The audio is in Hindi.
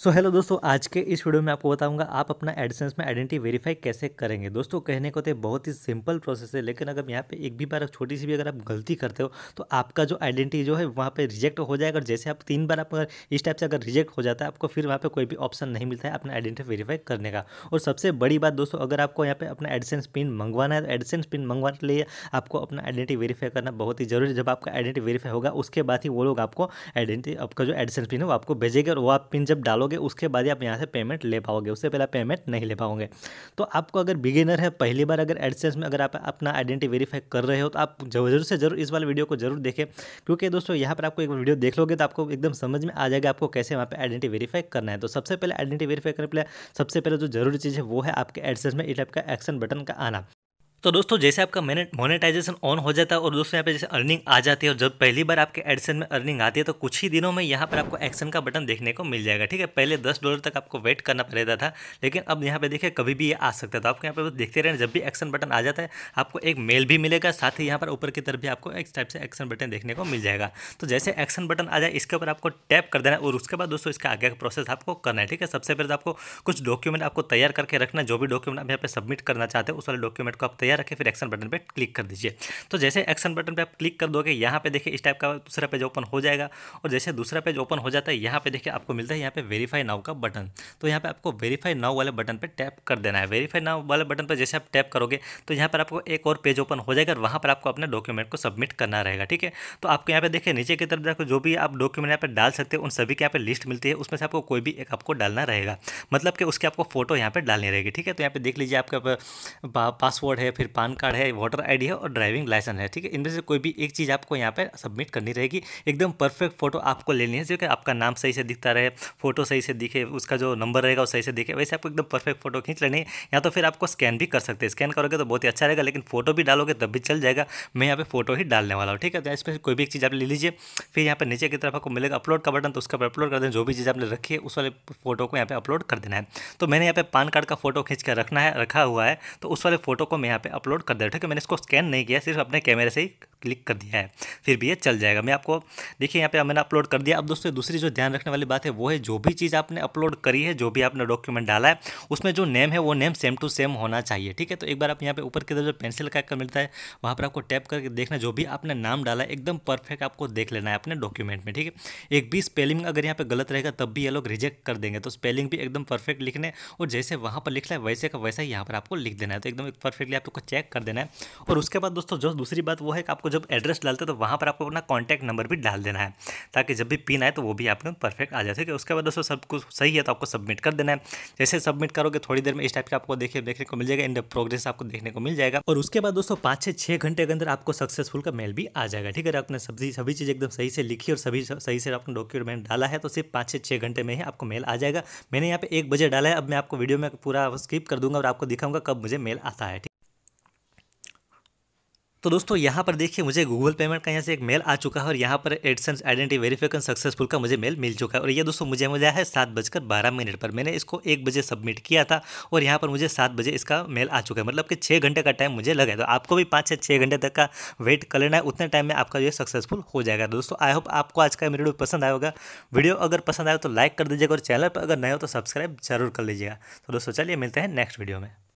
सो so, हेलो दोस्तों आज के इस वीडियो में आपको बताऊँगा आप अपना एडसेंस में आइडेंटिटी वेरीफाई कैसे करेंगे। दोस्तों कहने को तो बहुत ही सिंपल प्रोसेस है लेकिन अगर यहाँ पे एक भी बार छोटी सी भी अगर आप गलती करते हो तो आपका जो आइडेंटिटी जो है वहाँ पे रिजेक्ट हो जाएगा। और जैसे आप तीन बार आप इस टाइप से अगर रिजेक्ट हो जाता है आपको फिर वहाँ पर कोई भी ऑप्शन नहीं मिलता है अपना आइडेंटिटी वेरीफाई करने का। और सबसे बड़ी बात दोस्तों अगर आपको यहाँ पर अपना एडसेंस पिन मंगवाना है तो एडसेंस पिन मंगवाने के लिए आपको अपना आइडेंटिटी वेरीफाई करना बहुत ही ज़रूरी है। जब आपका आइडेंटिटी वेरीफाई होगा उसके बाद ही वो लोग आपको आइडेंटिटी आपका जो एडसेंस पिन है वो आपको भेजेगा और वो आप पिन जब डालोगे उसके बाद ही आप यहाँ से पेमेंट ले पाओगे, उससे पहले पेमेंट नहीं ले पाओगे। तो आपको अगर बिगिनर है, पहली बार अगर एडसेंस में अगर आप अपना आइडेंटिटी वेरीफाई कर रहे हो तो आप ज़रूर से ज़रूर इस वाले वीडियो को ज़रूर देखें। क्योंकि दोस्तों, यहाँ पर आपको एक वीडियो देख लोगे तो आपको एकदम समझ में आ जाएगा आपको कैसे वहाँ पर आइडेंटिटी वेरीफाई करना है। तो सबसे पहले आइडेंटिटी वेरीफाई करने पहले सबसे पहले जो ज़रूरी चीज़ है, वो है आपके एडसेंस में इस टाइप का एक्शन बटन का आना। तो दोस्तों, जैसे आपका मोनेटाइजेशन ऑन हो जाता है और दोस्तों यहाँ पे जैसे अर्निंग आ जाती है और जब पहली बार आपके एडसन में अर्निंग आती है तो कुछ ही दिनों में यहाँ पर आपको एक्शन का बटन देखने को मिल जाएगा, ठीक है? पहले दस डॉलर तक आपको वेट करना पड़ता था, लेकिन अब यहाँ पे देखिए कभी भी ये आ सकता है। तो आपको यहाँ पे देखते रहें जब भी एक्शन बटन आ जाता है, आपको एक मेल भी मिलेगा, साथ ही यहाँ पर ऊपर की तरफ़ भी आपको एक टाइप से एक्शन बटन देखने को मिल जाएगा। तो जैसे एक्शन बटन आ जाए, इसके ऊपर आपको टैप कर देना है और उसके बाद दोस्तों इसका आगे का प्रोसेस आपको करना है, ठीक है? सबसे पहले तो आपको कुछ डॉक्यूमेंट आपको तैयार करके रखना जो भी डॉक्यूमेंट आप यहाँ पे सबमिट करना चाहते हैं, उस वाले डॉक्यूमेंट को आप तैयार रखें, फिर एक्शन बटन पे क्लिक कर दीजिए। तो जैसे एक्शन बटन पे आप क्लिक कर दोगे, यहाँ पे देखिए इस टाइप का दूसरा पेज ओपन हो जाएगा और जैसे दूसरा पेज ओपन हो जाता है, यहाँ पे देखिए आपको मिलता है यहाँ पे वेरीफाई नाउ का बटन तो यहाँ पे आपको वेरीफाई नाउ वाले बटन पर टैप कर देना है। वेरीफाई नाव वाले बटन पर जैसे आप टैप करोगे तो यहाँ पर आपको एक और पेज ओपन हो जाएगा और वहाँ पर आपको अपने डॉक्यूमेंट को सबमिट करना रहेगा, ठीक है? तो आपको यहाँ पे देखिए नीचे की तरफ़ जो भी आप डॉक्यूमेंट यहाँ पर डाल सकते हैं, उन सभी की यहाँ पे लिस्ट मिलती है, उसमें से आपको कोई भी एक आपको डालना रहेगा। मतलब कि उसके आपको फ़ोटो यहाँ पर डालनी रहेगी, ठीक है? तो यहाँ पे देख लीजिए आपका पासवर्ड है फिर पान कार्ड है, वोटर आईडी है और ड्राइविंग लाइसेंस है, ठीक है? इनमें से कोई भी एक चीज़ आपको यहाँ पर सबमिट करनी रहेगी। एकदम परफेक्ट फ़ोटो आपको लेनी है, जो कि आपका नाम सही से दिखता रहे, फ़ोटो सही से दिखे, उसका जो नंबर रहेगा वो सही से दिखे, वैसे आपको एकदम परफेक्ट फ़ोटो खींच लेनी है। या तो फिर आपको स्कैन भी कर सकते हैं। स्कैन करोगे तो बहुत ही अच्छा रहेगा, लेकिन फ़ोटो भी डालोगे तब भी चल जाएगा। मैं यहाँ पे फ़ोटो ही डालने वाला हूँ, ठीक है? तो इसमें कोई भी एक चीज़ आप ले लीजिए। फिर यहाँ पर नीचे की तरफ़ आपको मिलेगा अपलोड का बटन तो उसका अपलोड कर दें जो भी चीज़ आपने रखी है, उस वाले फ़ोटो को यहाँ पे अपलोड कर देना है। तो मैंने यहाँ पे पान कार्ड का फ़ोटो खींच कर रखना है, रखा हुआ है। तो उस वाले फ़ोटो को मैं यहाँ पे अपलोड कर दे ठीक है, मैंने इसको स्कैन नहीं किया, सिर्फ़ अपने कैमरे से ही क्लिक कर दिया है, फिर भी ये चल जाएगा। मैं आपको, देखिए यहाँ पे मैंने अपलोड कर दिया। अब दोस्तों, दूसरी जो ध्यान रखने वाली बात है, वो है जो भी चीज़ आपने अपलोड करी है, जो भी आपने डॉक्यूमेंट डाला है, उसमें जो नेम है, वो नेम सेम टू सेम होना चाहिए, ठीक है? तो एक बार आप यहाँ पे ऊपर की तरफ़ जो पेंसिल का कर मिलता है, वहाँ पर आपको टैप करके देखना, जो भी आपने नाम डाला है, एकदम परफेक्ट आपको देख लेना है अपने डॉक्यूमेंट में, ठीक है? एक भी स्पेलिंग अगर यहाँ पर गलत रहेगा, तब भी ये लोग रिजेक्ट कर देंगे। तो स्पेलिंग भी एकदम परफेक्ट लिखने, और जैसे वहाँ पर लिखना है, वैसे का वैसा ही यहाँ पर आपको लिख देना है। तो एकदम परफेक्टली आपको चेक कर देना है। और उसके बाद दोस्तों, जो दूसरी बात वो है कि आपको जब एड्रेस डालते तो वहाँ पर आपको अपना कॉन्टैक्ट नंबर भी डाल देना है, ताकि जब भी पिन आए तो वो भी आपने परफेक्ट आ जाए, ठीक है? उसके बाद दोस्तों, सब कुछ सही है तो आपको सबमिट कर देना है। जैसे सबमिट करोगे, थोड़ी देर में इस टाइप का आपको देखिए, देखने को मिल जाएगा इन प्रोग्रेस आपको देखने को मिल जाएगा। और उसके बाद दोस्तों, पाँच से छः घंटे के अंदर आपको सक्सेसफुल का मेल भी आ जाएगा, ठीक है? आपने सभी सभी चीज़ एकदम सही से लिखी और सभी, सही से आपने डॉक्यूमेंट डाला है तो सिर्फ़ पाँच से छः घंटे में ही आपको मेल आ जाएगा। मैंने यहाँ पे एक बजे डाला है, अब मैं आपको वीडियो में पूरा स्किप कर दूँगा और आपको दिखाऊँगा कब मुझे मेल आता है? तो दोस्तों, यहाँ पर देखिए मुझे गूगल पेमेंट का यहाँ से एक मेल आ चुका है और यहाँ पर एडसेंस आइडेंटिटी वेरिफिकेशन सक्सेसफुल का मुझे मेल मिल चुका है। और ये दोस्तों, मुझे मिला है सात बजकर बारह मिनट पर। मैंने इसको एक बजे सबमिट किया था और यहाँ पर मुझे सात बजे इसका मेल आ चुका है। मतलब कि छः घंटे का टाइम मुझे लगा तो आपको भी पाँच से छः घंटे तक का वेट कर लेना है। उतने टाइम में आपका जो सक्सेसफुल हो जाएगा। दोस्तों आई होप आपको आज का वीडियो पसंद आएगा वीडियो अगर पसंद आए तो लाइक कर दीजिएगा और चैनल पर अगर नए हो तो सब्सक्राइब ज़रूर कर लीजिएगा। तो दोस्तों, चलिए मिलते हैं नेक्स्ट वीडियो में।